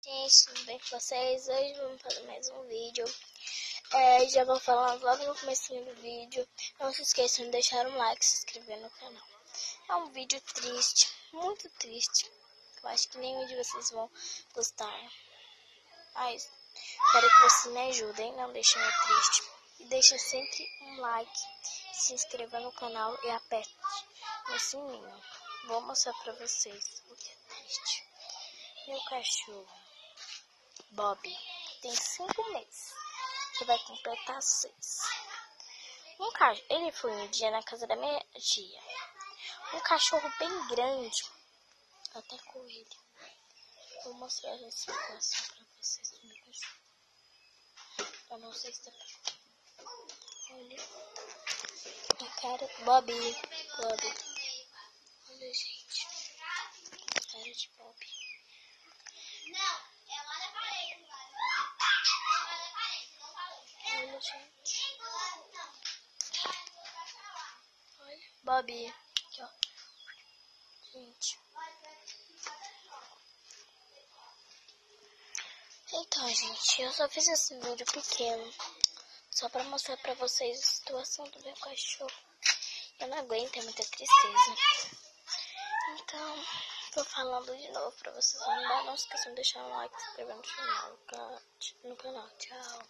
Gente, tudo bem com vocês? Hoje vamos fazer mais um vídeo. É, já vou falando logo no começo do vídeo. Não se esqueçam de deixar um like e se inscrever no canal. É um vídeo triste, muito triste. Eu acho que nenhum de vocês vão gostar. Mas espero que vocês me ajudem, não deixem eu triste. E deixem sempre um like, se inscreva no canal e aperte no sininho. Vou mostrar pra vocês o que é triste. Meu cachorro. Bob tem cinco meses, que vai completar seis. Um cachorro, ele foi um dia na casa da minha tia. Um cachorro bem grande, até com ele. Vou mostrar a situação pra vocês do meu cachorro. Eu não sei se dá pra... Olha. A cara... Bob. Bob. Olha, gente. A cara de Bob. Olha, gente. Olha. Bob. Aqui, ó. Gente. Então, gente, eu só fiz esse vídeo pequeno. Só pra mostrar pra vocês a situação do meu cachorro. Eu não aguento, é muita tristeza. Então, tô falando de novo pra vocês. Não, não esqueçam de deixar um like se inscrever no canal. No canal. Tchau.